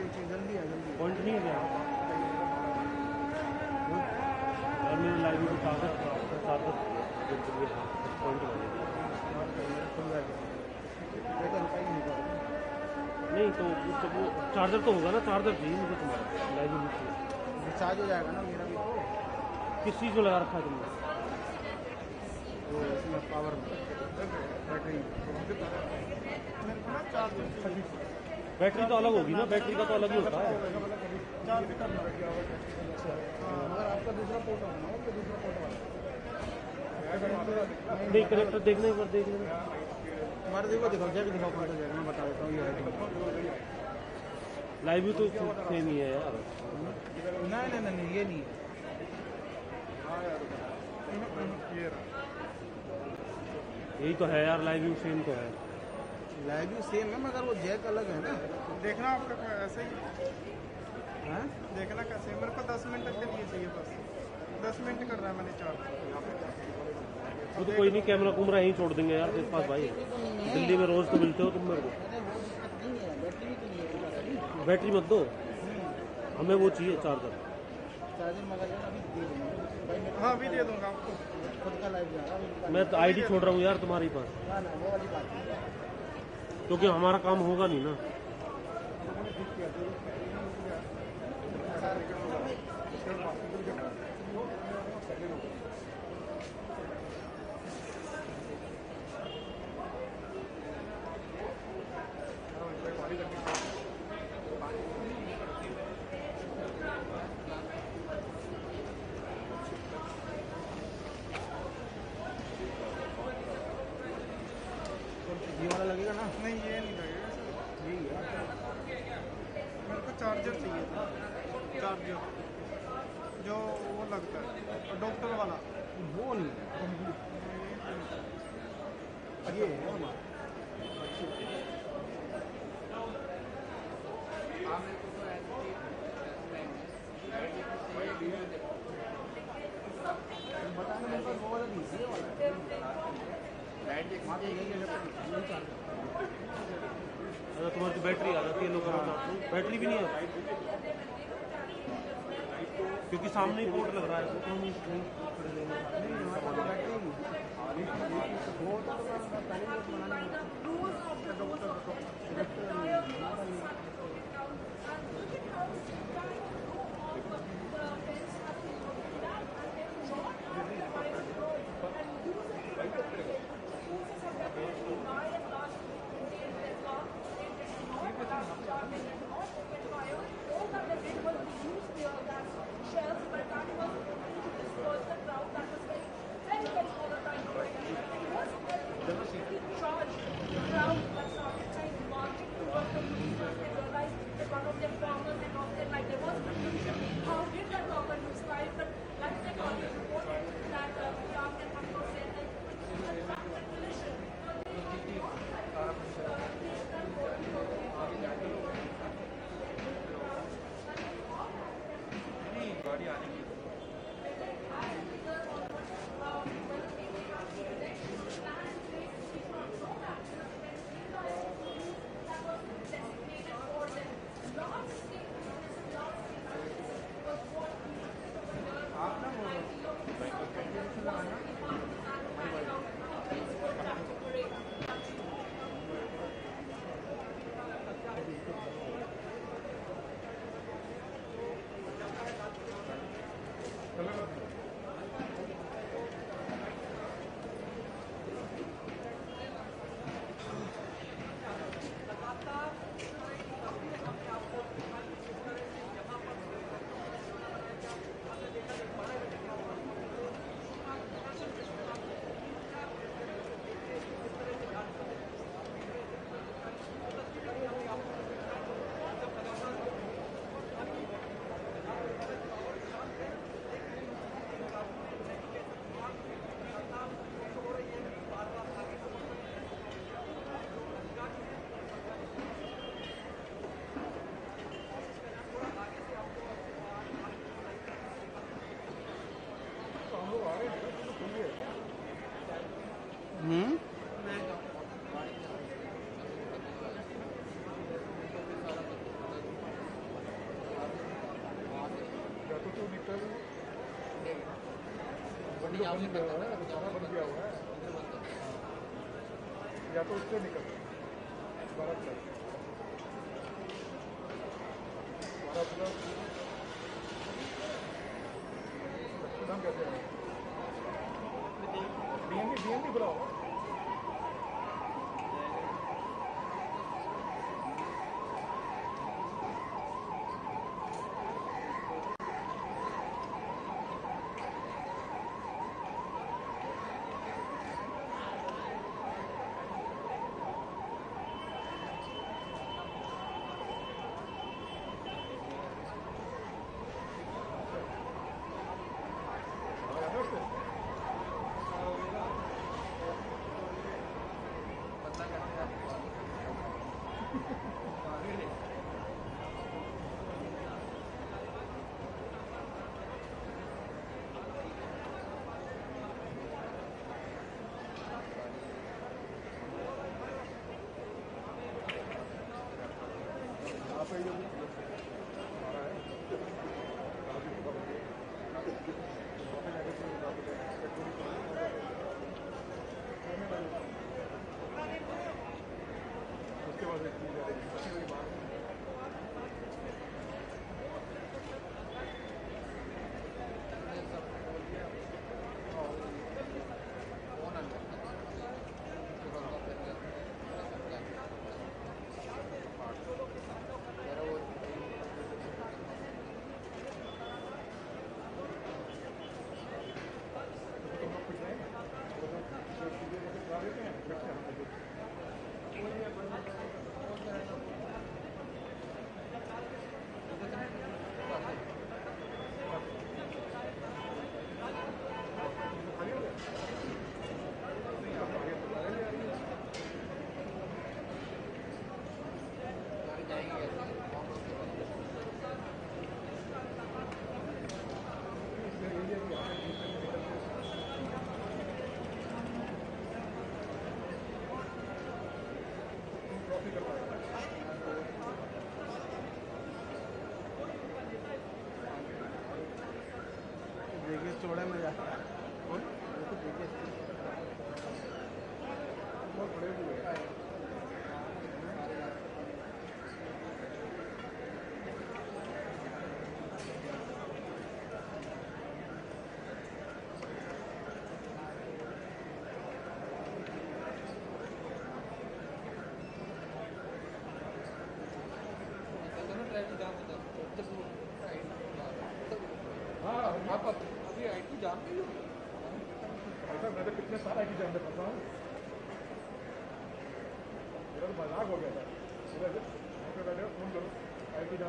जल्दी है जल्दी पॉइंट नहीं है क्या और मेरे लाइव में चार्जर चार्जर पॉइंट नहीं तो तो वो चार्जर तो होगा ना चार्जर चाहिए मुझे तुम्हारा लाइव में रिचार्ज हो जाएगा ना मेरा भी। किस चीज़ को लगा रखा है तुमने? इसमें पावर बैटरी बैटरी तो अलग होगी ना बैटरी का तो अलग ही होता है। नहीं कनेक्टर देखना एक बार देख लेना। हमारे देखो दिखाओ दिखाओ सा मैं बता देता हूँ ये है। लाइव भी तो सेम ही है यार। नहीं नहीं नहीं नहीं, ये नहीं है। यही तो है यार लाइव भी सेम तो है। लाइव भी सेम है मगर वो जैक अलग है ना। देखना आपका ऐसे ही। हाँ? देखना कैसे मेरे को दस मिनट के लिए चाहिए बस। दस मिनट कर रहा है मैंने चार्ज। वो तो कोई नहीं कैमरा कुमरा यहीं छोड़ देंगे यार तेरे पास भाई। दिल्ली में रोज तो मिलते हो तुम मेरे को। बैटरी मत दो। हमें वो चाहिए चार्जर हाँ अभी दे दूँगा आपको। खुद का लाइव जा रहा है। अभी मैं तो आईडी छोड़ रहा हूँ यार तुम्हारे पास। क्योंकि हमारा काम होगा नहीं ना। ये वाला लगेगा ना? नहीं ये नहीं लगेगा सर। यही है। मेरे को चार्जर चाहिए था। चार्जर जो वो लगता है डॉक्टर वाला। वो नहीं। ये है हमारा बताने मेरे पास वो वाला नहीं है, ये वाला तो अगर तुम्हारी तो बैटरी आ जाती है, लोग बैटरी भी नहीं आती क्योंकि सामने ही पोर्ट लग रहा है या तो उससे निकल बर्फ़ कर कैसे बीएमपी बीएमपी बुलाओ che va a decidere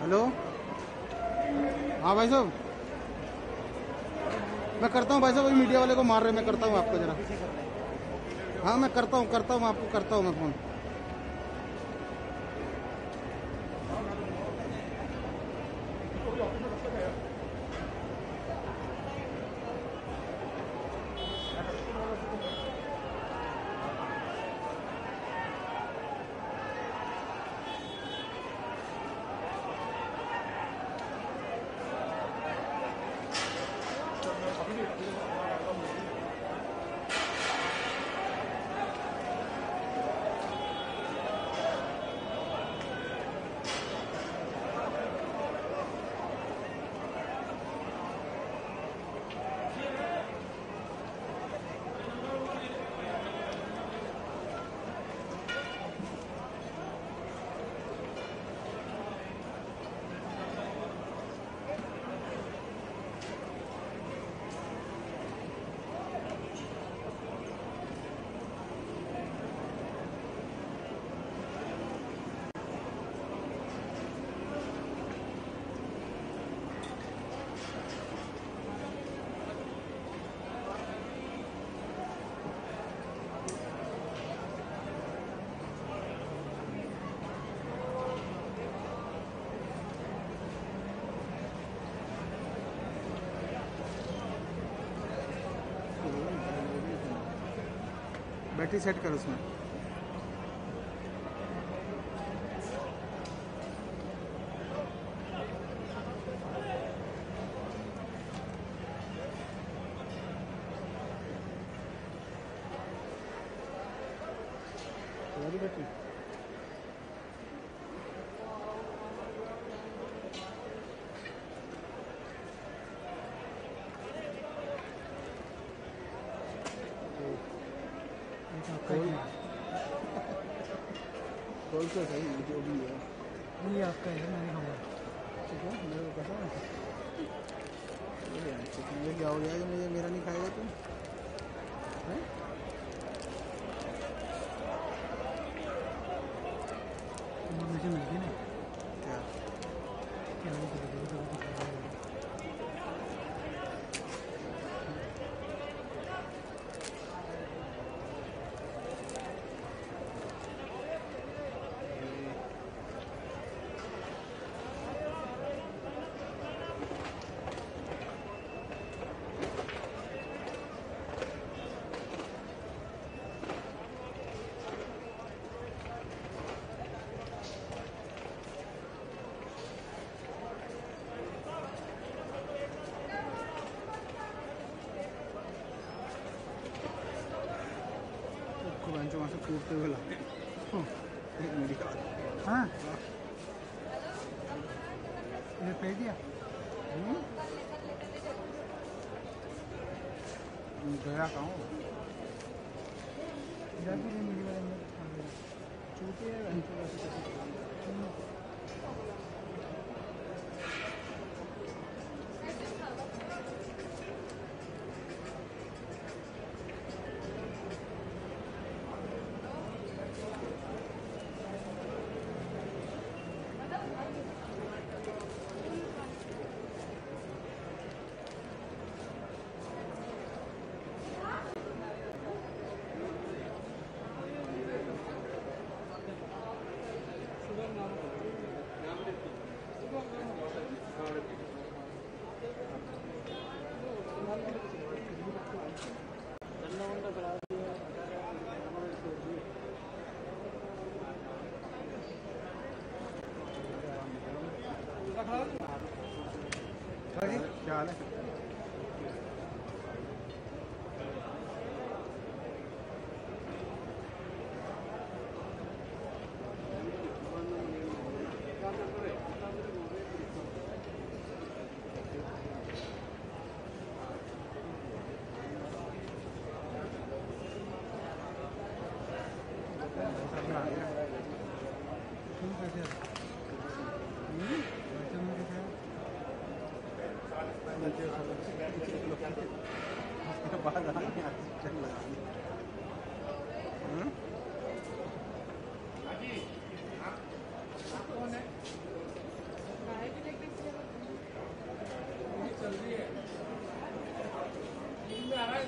hello? हाँ भाई साहब। मैं करता हूँ भाई साहब मीडिया वाले को मार रहे मैं करता हूँ आपको जरा। हाँ मैं करता हूँ करता हूँ, आपको करता हूँ मैं फ़ोन। बैटरी सेट कर उसमें। बैटरी। तो सही जो भी है। ये आपका है मैंने खाया ठीक है मेरे को पता है। ये हो गया मुझे मेरा नहीं खाएगा तू हैं मुझे मिल गई ना क्या क्या नहीं करेगा तो कुछ खाएगा उसको बेंच वहाँ से कूदते हुए लाते हैं। एक मेरी कार हाँ ये फेंक दिया हम्म? गया कहाँ जाती रही मेरी वाले में खा Hadi. Hadi.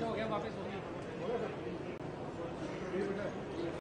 Cowok.